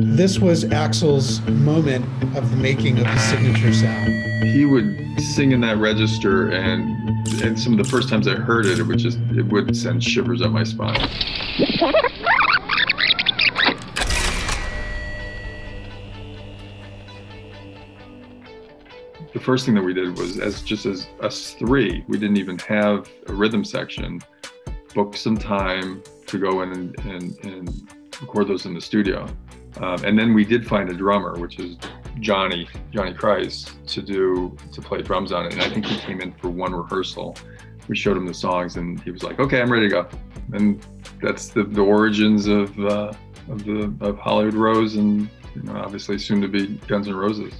This was Axl's moment of the making of the signature sound. He would sing in that register, and and some of the first times I heard it, it would just it would send shivers up my spine. the first thing that we did was as just as us three, we didn't even have a rhythm section. Book some time to go in and, and, and record those in the studio. Um, and then we did find a drummer, which is Johnny, Johnny Kreis, to do to play drums on it. And I think he came in for one rehearsal. We showed him the songs, and he was like, "Okay, I'm ready to go." And that's the, the origins of uh, of the of Hollywood Rose, and you know, obviously soon to be Guns N' Roses.